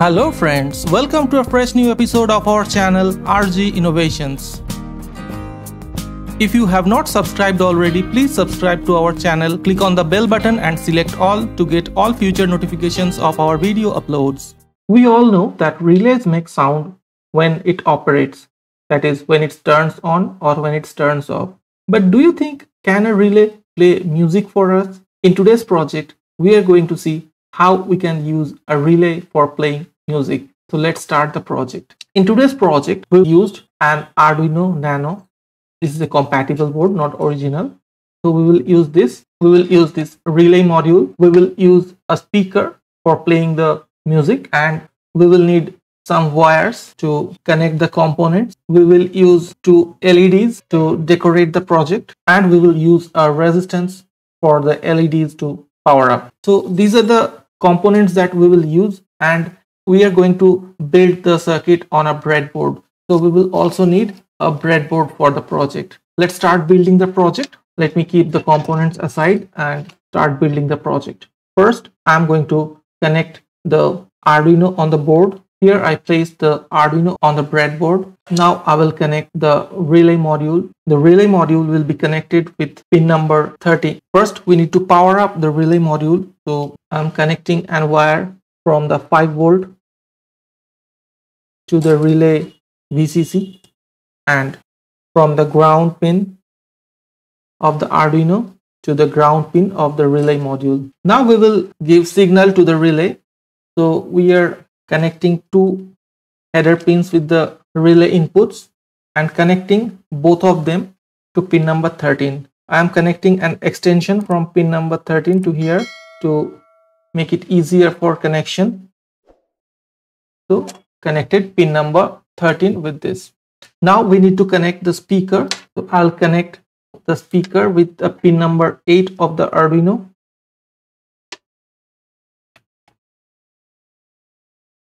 Hello friends, welcome to a fresh new episode of our channel RG Innovations. If you have not subscribed already, please subscribe to our channel, click on the bell button and select all to get all future notifications of our video uploads. We all know that relays make sound when it operates, that is when it turns on or when it turns off. But do you think can a relay play music for us? In today's project, we are going to see how we can use a relay for playing music. So let's start the project. In today's project, we used an Arduino Nano. This is a compatible board, not original. So we will use this. We will use this relay module. We will use a speaker for playing the music and we will need some wires to connect the components. We will use two LEDs to decorate the project and we will use a resistance for the LEDs to power up. So these are the components that we will use and we are going to build the circuit on a breadboard. So we will also need a breadboard for the project. Let's start building the project. Let me keep the components aside and start building the project. First, I'm going to connect the Arduino on the board. Here I place the Arduino on the breadboard. Now I will connect the relay module. The relay module will be connected with pin number 30. First, we need to power up the relay module. So I'm connecting an wire from the 5 volt to the relay VCC and from the ground pin of the Arduino to the ground pin of the relay module. Now we will give signal to the relay. So we are connecting two header pins with the relay inputs and connecting both of them to pin number 13. I am connecting an extension from pin number 13 to here to make it easier for connection. So connected pin number 13 with this. Now we need to connect the speaker. So I'll connect the speaker with the pin number 8 of the Arduino.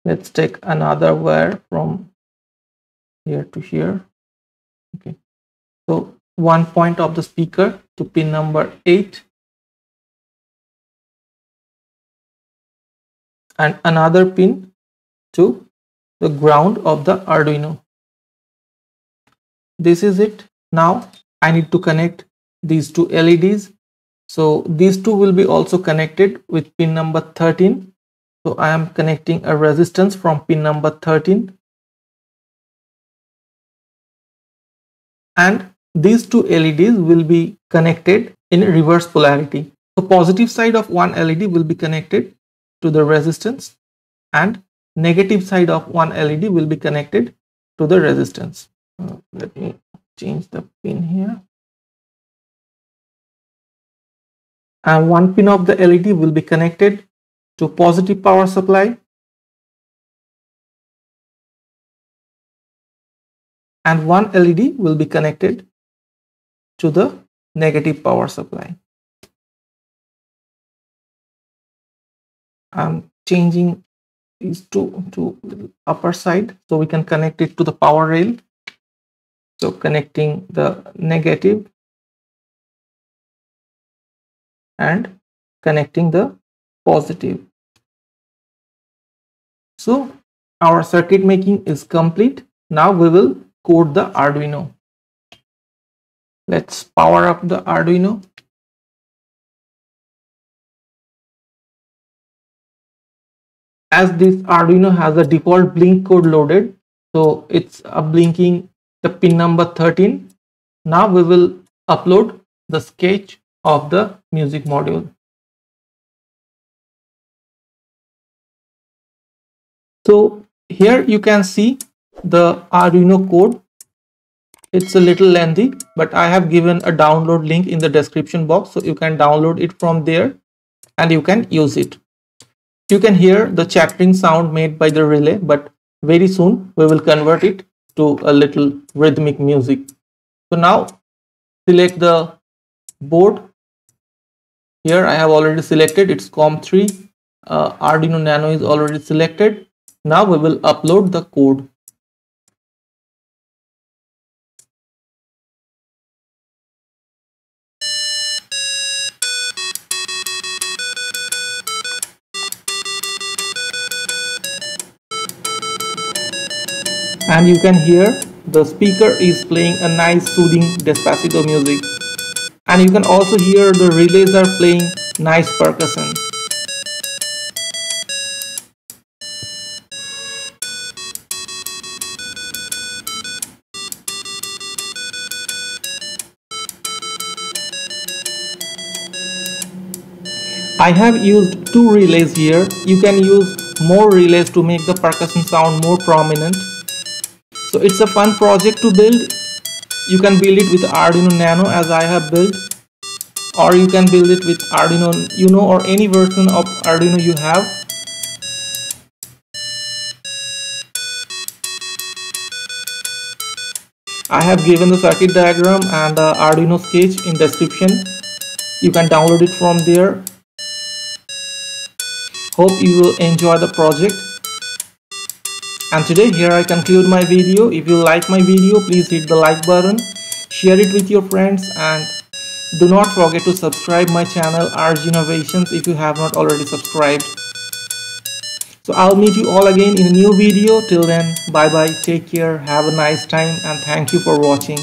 Let's take another wire from here to here. Okay. So one point of the speaker to pin number 8 and another pin to the ground of the Arduino. This is it. Now I need to connect these two LEDs. So these two will be also connected with pin number 13. So I am connecting a resistance from pin number 13. And these two LEDs will be connected in reverse polarity. The positive side of one LED will be connected to the resistance and negative side of one LED will be connected to the resistance. Uh, let me change the pin here. And one pin of the LED will be connected to positive power supply. And one LED will be connected to the negative power supply. I'm changing these two to upper side so we can connect it to the power rail so connecting the negative and connecting the positive. So our circuit making is complete. Now we will code the arduino. Let's power up the arduino. As this Arduino has a default blink code loaded so it's a blinking the pin number 13 now we will upload the sketch of the music module so here you can see the Arduino code it's a little lengthy but I have given a download link in the description box so you can download it from there and you can use it you can hear the chattering sound made by the relay, but very soon we will convert it to a little rhythmic music. So now select the board. Here I have already selected it's COM3. Uh, Arduino Nano is already selected. Now we will upload the code. and you can hear the speaker is playing a nice soothing despacito music and you can also hear the relays are playing nice percussion I have used two relays here. You can use more relays to make the percussion sound more prominent. So it's a fun project to build. You can build it with Arduino Nano as I have built or you can build it with Arduino Uno or any version of Arduino you have. I have given the circuit diagram and the Arduino sketch in description. You can download it from there Hope you will enjoy the project. And today here I conclude my video. If you like my video, please hit the like button, share it with your friends and do not forget to subscribe my channel RG Innovations if you have not already subscribed. So I'll meet you all again in a new video. Till then, bye bye, take care, have a nice time and thank you for watching.